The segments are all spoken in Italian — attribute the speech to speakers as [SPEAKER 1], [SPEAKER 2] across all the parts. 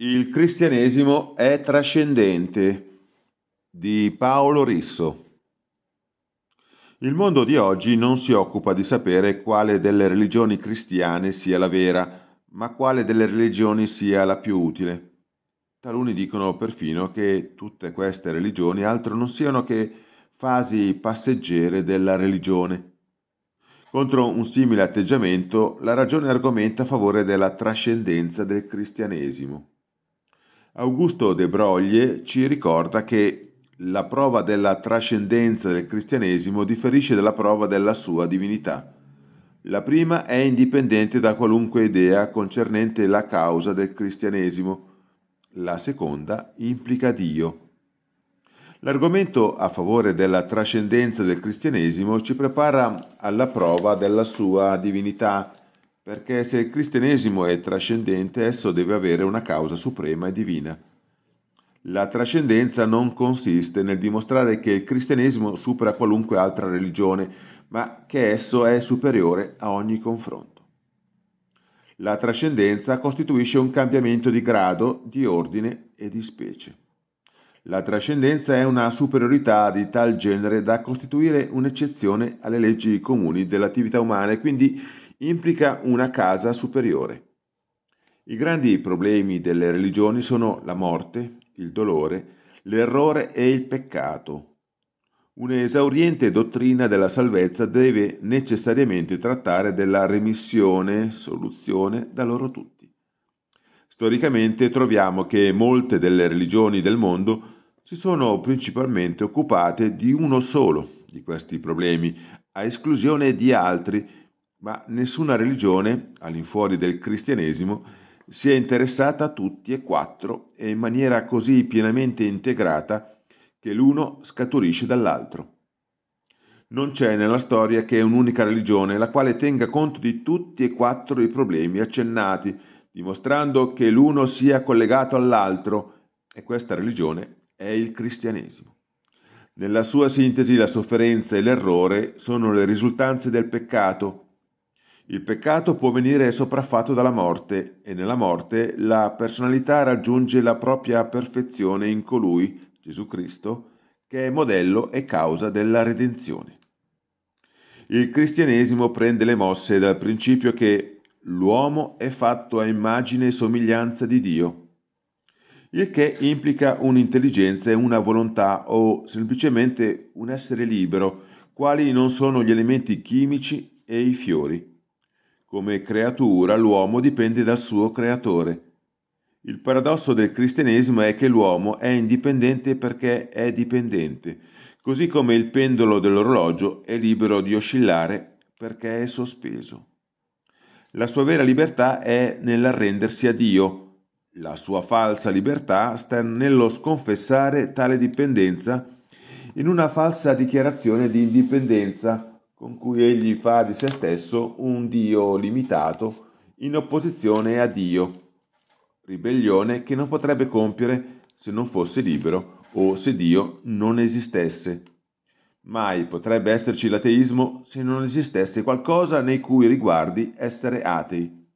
[SPEAKER 1] Il cristianesimo è trascendente di Paolo Risso. Il mondo di oggi non si occupa di sapere quale delle religioni cristiane sia la vera, ma quale delle religioni sia la più utile. Taluni dicono perfino che tutte queste religioni altro non siano che fasi passeggere della religione. Contro un simile atteggiamento la ragione argomenta a favore della trascendenza del cristianesimo. Augusto de Broglie ci ricorda che la prova della trascendenza del cristianesimo differisce dalla prova della sua divinità. La prima è indipendente da qualunque idea concernente la causa del cristianesimo, la seconda implica Dio. L'argomento a favore della trascendenza del cristianesimo ci prepara alla prova della sua divinità perché se il cristianesimo è trascendente, esso deve avere una causa suprema e divina. La trascendenza non consiste nel dimostrare che il cristianesimo supera qualunque altra religione, ma che esso è superiore a ogni confronto. La trascendenza costituisce un cambiamento di grado, di ordine e di specie. La trascendenza è una superiorità di tal genere da costituire un'eccezione alle leggi comuni dell'attività umana e quindi implica una casa superiore. I grandi problemi delle religioni sono la morte, il dolore, l'errore e il peccato. Un'esauriente dottrina della salvezza deve necessariamente trattare della remissione, soluzione da loro tutti. Storicamente troviamo che molte delle religioni del mondo si sono principalmente occupate di uno solo di questi problemi, a esclusione di altri ma nessuna religione, all'infuori del cristianesimo, si è interessata a tutti e quattro e in maniera così pienamente integrata che l'uno scaturisce dall'altro. Non c'è nella storia che un'unica religione la quale tenga conto di tutti e quattro i problemi accennati, dimostrando che l'uno sia collegato all'altro, e questa religione è il cristianesimo. Nella sua sintesi la sofferenza e l'errore sono le risultanze del peccato il peccato può venire sopraffatto dalla morte e nella morte la personalità raggiunge la propria perfezione in colui, Gesù Cristo, che è modello e causa della redenzione. Il cristianesimo prende le mosse dal principio che l'uomo è fatto a immagine e somiglianza di Dio, il che implica un'intelligenza e una volontà o semplicemente un essere libero, quali non sono gli elementi chimici e i fiori. Come creatura l'uomo dipende dal suo creatore. Il paradosso del cristianesimo è che l'uomo è indipendente perché è dipendente, così come il pendolo dell'orologio è libero di oscillare perché è sospeso. La sua vera libertà è nell'arrendersi a Dio, la sua falsa libertà sta nello sconfessare tale dipendenza in una falsa dichiarazione di indipendenza con cui egli fa di se stesso un Dio limitato in opposizione a Dio, ribellione che non potrebbe compiere se non fosse libero o se Dio non esistesse. Mai potrebbe esserci l'ateismo se non esistesse qualcosa nei cui riguardi essere atei.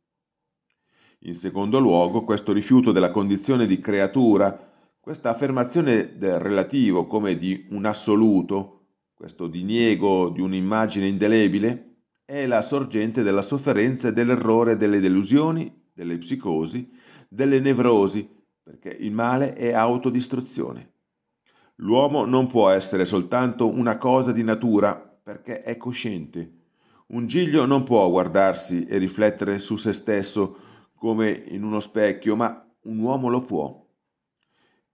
[SPEAKER 1] In secondo luogo, questo rifiuto della condizione di creatura, questa affermazione del relativo come di un assoluto, questo diniego di un'immagine indelebile, è la sorgente della sofferenza e dell'errore, delle delusioni, delle psicosi, delle nevrosi, perché il male è autodistruzione. L'uomo non può essere soltanto una cosa di natura, perché è cosciente. Un giglio non può guardarsi e riflettere su se stesso come in uno specchio, ma un uomo lo può.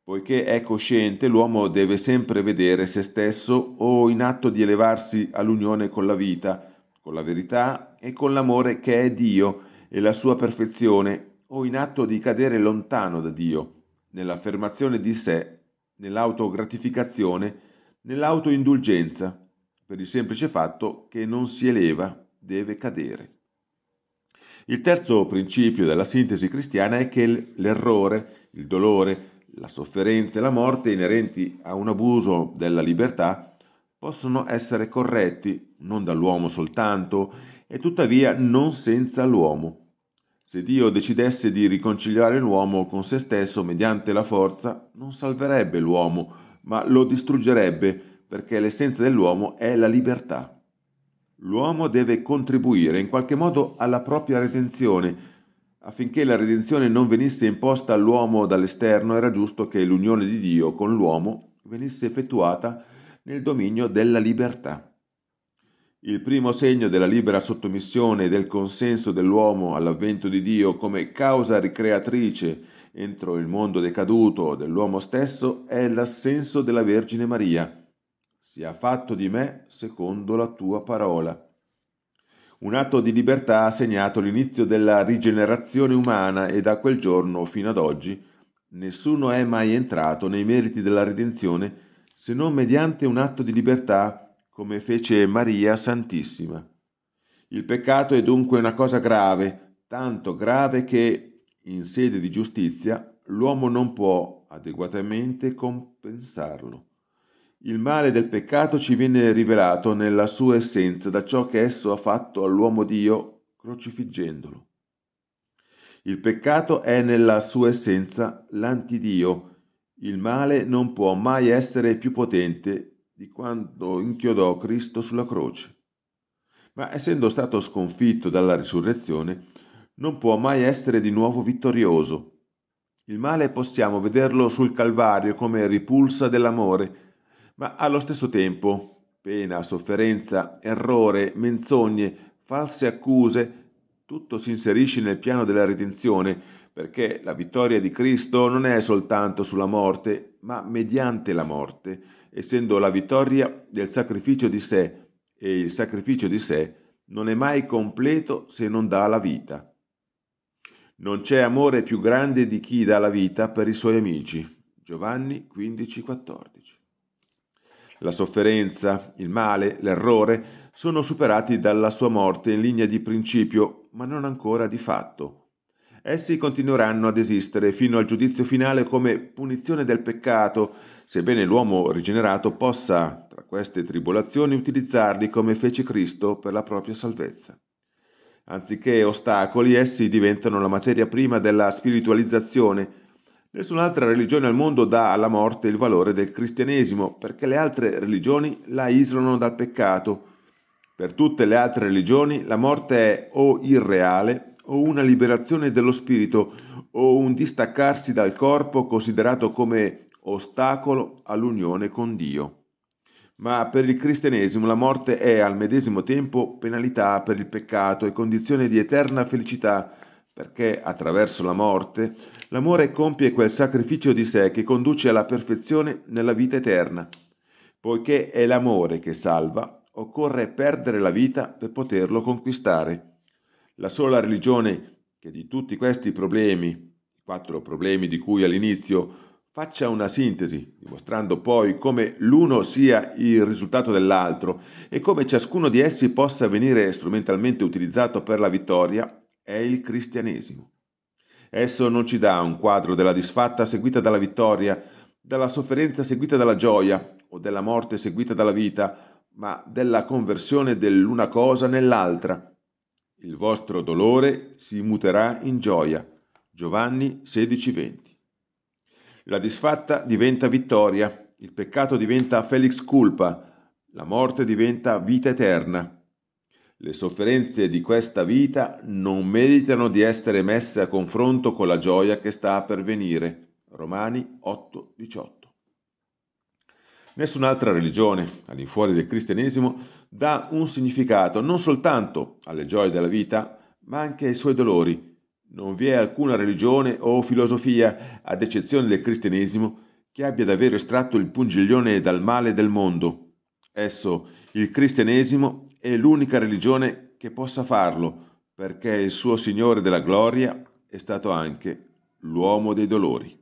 [SPEAKER 1] Poiché è cosciente, l'uomo deve sempre vedere se stesso o in atto di elevarsi all'unione con la vita, con la verità e con l'amore che è Dio e la sua perfezione, o in atto di cadere lontano da Dio, nell'affermazione di sé, nell'autogratificazione, nell'autoindulgenza, per il semplice fatto che non si eleva, deve cadere. Il terzo principio della sintesi cristiana è che l'errore, il dolore, la sofferenza e la morte inerenti a un abuso della libertà possono essere corretti non dall'uomo soltanto e tuttavia non senza l'uomo. Se Dio decidesse di riconciliare l'uomo con se stesso mediante la forza, non salverebbe l'uomo, ma lo distruggerebbe, perché l'essenza dell'uomo è la libertà. L'uomo deve contribuire in qualche modo alla propria redenzione. Affinché la redenzione non venisse imposta all'uomo dall'esterno, era giusto che l'unione di Dio con l'uomo venisse effettuata nel dominio della libertà. Il primo segno della libera sottomissione e del consenso dell'uomo all'avvento di Dio come causa ricreatrice entro il mondo decaduto dell'uomo stesso è l'assenso della Vergine Maria. Sia fatto di me secondo la tua parola. Un atto di libertà ha segnato l'inizio della rigenerazione umana e da quel giorno fino ad oggi nessuno è mai entrato nei meriti della redenzione se non mediante un atto di libertà come fece Maria Santissima. Il peccato è dunque una cosa grave, tanto grave che, in sede di giustizia, l'uomo non può adeguatamente compensarlo. Il male del peccato ci viene rivelato nella sua essenza da ciò che esso ha fatto all'uomo Dio crocifiggendolo. Il peccato è nella sua essenza l'antidio. Il male non può mai essere più potente di quando inchiodò Cristo sulla croce. Ma essendo stato sconfitto dalla risurrezione, non può mai essere di nuovo vittorioso. Il male possiamo vederlo sul Calvario come ripulsa dell'amore, ma allo stesso tempo pena, sofferenza, errore, menzogne, false accuse, tutto si inserisce nel piano della redenzione, perché la vittoria di Cristo non è soltanto sulla morte, ma mediante la morte, essendo la vittoria del sacrificio di sé e il sacrificio di sé non è mai completo se non dà la vita. Non c'è amore più grande di chi dà la vita per i suoi amici. Giovanni 15:14. La sofferenza, il male, l'errore sono superati dalla sua morte in linea di principio, ma non ancora di fatto. Essi continueranno ad esistere fino al giudizio finale come punizione del peccato sebbene l'uomo rigenerato possa, tra queste tribolazioni, utilizzarli come fece Cristo per la propria salvezza. Anziché ostacoli, essi diventano la materia prima della spiritualizzazione. Nessun'altra religione al mondo dà alla morte il valore del cristianesimo, perché le altre religioni la isolano dal peccato. Per tutte le altre religioni la morte è o irreale o una liberazione dello spirito o un distaccarsi dal corpo considerato come ostacolo all'unione con Dio. Ma per il cristianesimo la morte è al medesimo tempo penalità per il peccato e condizione di eterna felicità, perché attraverso la morte l'amore compie quel sacrificio di sé che conduce alla perfezione nella vita eterna. Poiché è l'amore che salva, occorre perdere la vita per poterlo conquistare. La sola religione che di tutti questi problemi, i quattro problemi di cui all'inizio faccia una sintesi, dimostrando poi come l'uno sia il risultato dell'altro e come ciascuno di essi possa venire strumentalmente utilizzato per la vittoria, è il cristianesimo. Esso non ci dà un quadro della disfatta seguita dalla vittoria, dalla sofferenza seguita dalla gioia o della morte seguita dalla vita, ma della conversione dell'una cosa nell'altra. Il vostro dolore si muterà in gioia. Giovanni 16:20 la disfatta diventa vittoria, il peccato diventa felix culpa, la morte diventa vita eterna. Le sofferenze di questa vita non meritano di essere messe a confronto con la gioia che sta per venire. Romani 8:18. Nessun'altra religione, all'infuori del cristianesimo, dà un significato non soltanto alle gioie della vita, ma anche ai suoi dolori, non vi è alcuna religione o filosofia, ad eccezione del cristianesimo, che abbia davvero estratto il pungiglione dal male del mondo. Esso, il cristianesimo, è l'unica religione che possa farlo, perché il suo Signore della gloria è stato anche l'uomo dei dolori.